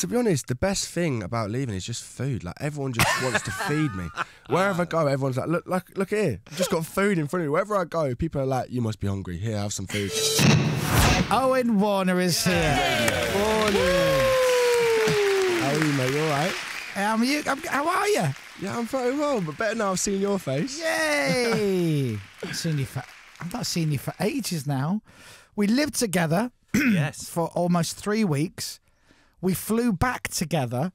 To be honest, the best thing about leaving is just food. Like everyone just wants to feed me. Wherever I go, everyone's like, look, look, look here. I've just got food in front of me. Wherever I go, people are like, you must be hungry. Here, have some food. Owen Warner is here. Morning. How are you, mate? You all right? Um, you, um, how are you? Yeah, I'm very well, but better now I've seen your face. Yay! I've seen you for, I've not seen you for ages now. We lived together yes. for almost three weeks. We flew back together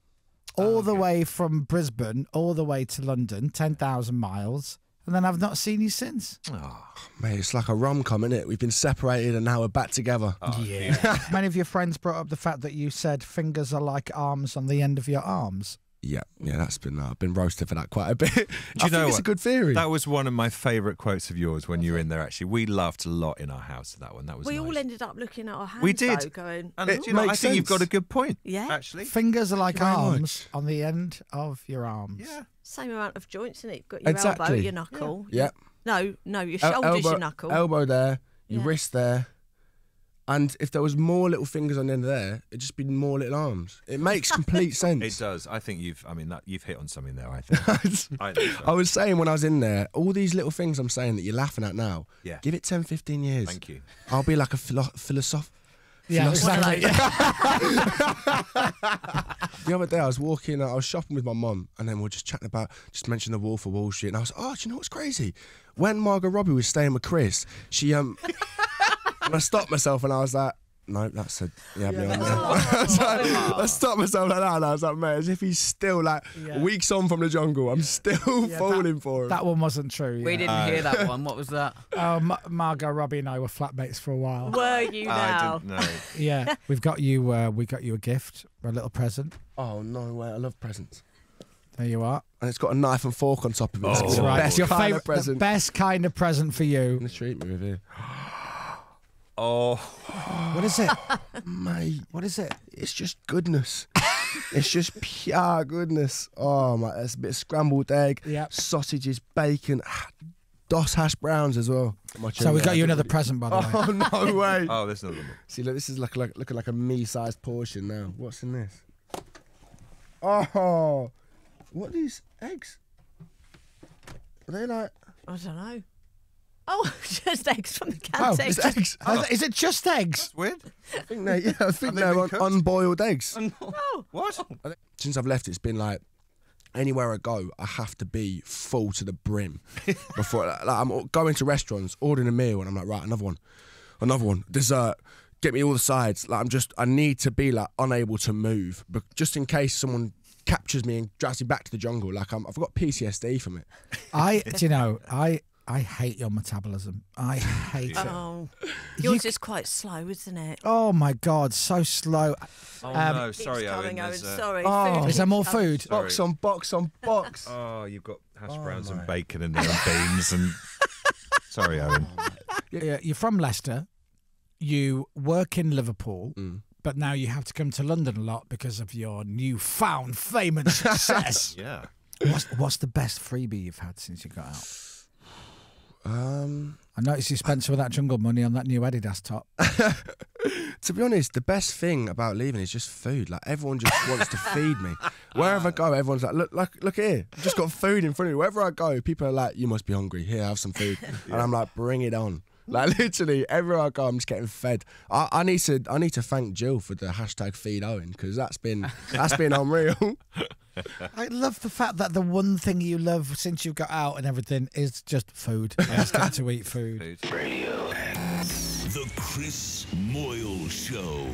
all oh, the way from Brisbane all the way to London, 10,000 miles. And then I've not seen you since. Oh, mate, it's like a rom com, isn't it? We've been separated and now we're back together. Oh, yeah. Many of your friends brought up the fact that you said fingers are like arms on the end of your arms. Yeah, yeah, that's been uh, I've been roasted for that quite a bit. Do you know it's what? a good theory. That was one of my favourite quotes of yours when you were in there. Actually, we laughed a lot in our house. at That one. That was. We nice. all ended up looking at our hands. We did. though, going. And It you know, I makes think you've got a good point. Yeah. Actually. Fingers are like arms much. on the end of your arms. Yeah. Same amount of joints in it. You've got your elbow, your knuckle. yeah, No, no, your El- shoulders, elbow, your knuckle. elbow there, your Yeah. wrist there, and if there was more little fingers on the end of there, it'd just be more little arms. It makes complete sense. It does. I think you've. I mean, that you've hit on something there. I think. I think so. I was saying when I was in there, all these little things I'm saying that you're laughing at now. Yeah. Give it 10, 15 years. Thank you. I'll be like a philo- philosoph. Yeah, philosopher. exactly. The other day I was walking, I was shopping with my mum, and then we are just chatting about, just mentioned the Wolf of Wall Street, and I was, like, oh, do you know what's crazy? When Margot Robbie was staying with Chris, she um, and I stopped myself and I was like. No, that's a yeah. me on there. I, was like, I stopped myself like that, and I was like, mate, as if he's still like Yeah. weeks on from the jungle. I'm still Yeah, falling that, for him. That one wasn't true. We didn't hear that one. What was that? Oh, Ma- Margot Robbie and I were flatmates for a while. Were you I now? didn't know. Yeah, we've got you. Uh, we got you a gift, a little present. oh no way! I love presents, There you are. and it's got a knife and fork on top of it. It's Oh. the That's right. best your kind favorite, of present. the best kind of present for you. Gonna treat me with it, Oh, What is it? mate. What is it? It's just goodness. it's just pure goodness. Oh my! It's a bit of scrambled egg, Yep. sausages, bacon, ah, dos hash browns as well. My So we got you another really- present, by the way. Oh no way! oh, there's another one. See, look, this is like, like looking like a me-sized portion now. What's in this? Oh, what are these eggs? Are they like? I don't know. Oh, just eggs from the Oh, canteen. It's eggs. Oh, is it just eggs? Weird. I think they, yeah, I think they they're un- unboiled eggs. oh, What? Since I've left, it's been like anywhere I go, I have to be full to the brim before. Like, I'm going to restaurants, ordering a meal, and I'm like, right, another one, another one, dessert. Get me all the sides. Like I'm just, I need to be like unable to move, but just in case someone captures me and drags me back to the jungle. Like I'm, I've got PTSD from it. I, do you know, I, I hate your metabolism. I hate it. oh. Yours is quite slow, isn't it? Oh my god, so slow. Oh Um, no, sorry, Owen. coming, Owen. Sorry. Oh. food Is there more food? Sorry. Box on box on box. Oh, you've got hash Oh, browns and bacon in there and beans and. Sorry, Owen. Yeah, You're from Leicester. You work in Liverpool, Mm. but now you have to come to London a lot because of your newfound fame and success. Yeah. what's, what's the best freebie you've had since you got out? Um, I noticed you spent some of that jungle money on that new Adidas top. to be honest, the best thing about leaving is just food. Like everyone just wants to feed me. Wherever I go, everyone's like, look, look, look here. I've just got food in front of me. Wherever I go, people are like, you must be hungry. Here, have some food. And I'm like, bring it on. Like literally, everywhere I go, I'm just getting fed. I, I need to, I need to thank Jill for the hashtag feed Owen because that's been, that's been unreal. I love the fact that the one thing you love since you got out and everything is just food. I just get to eat food. Food. The Chris Moyles Show.